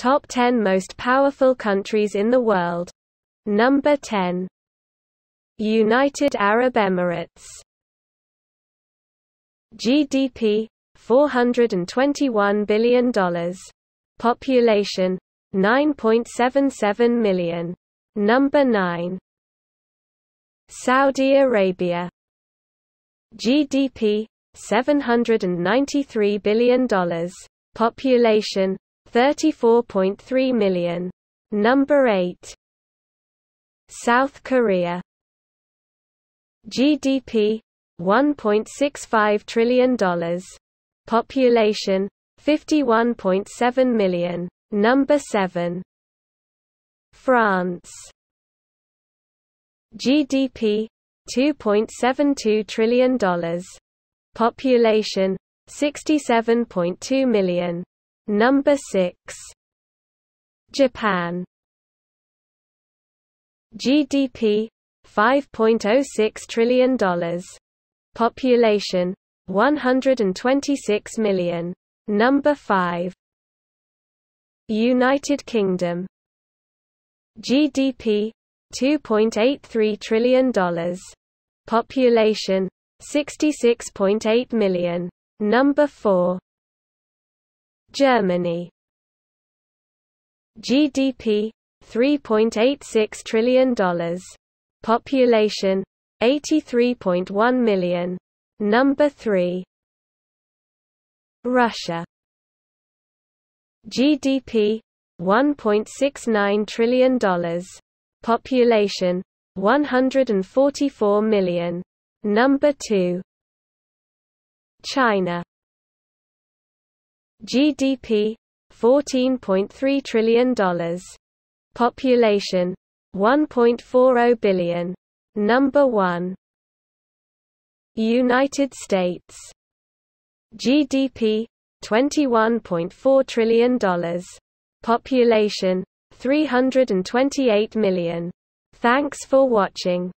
Top 10 most powerful countries in the world. Number 10. United Arab Emirates. GDP $421 billion. Population 9.77 million. Number 9. Saudi Arabia. GDP $793 billion. Population 34.3 million. Number 8. South Korea. GDP $1.65 trillion. Population 51.7 million. Number 7. France. GDP $2.72 trillion. Population 67.2 million. Number 6. Japan. GDP $5.06 trillion. Population 126 million. Number 5. United Kingdom. GDP $2.83 trillion. Population 66.8 million. Number 4. Germany. GDP $3.86 trillion. Population 83.1 million. Number 3. Russia. GDP $1.69 trillion. Population 144 million. Number 2. China. GDP $14.3 trillion. Population 1.40 billion. Number 1. United States. GDP $21.4 trillion. Population 328 million. Thanks for watching.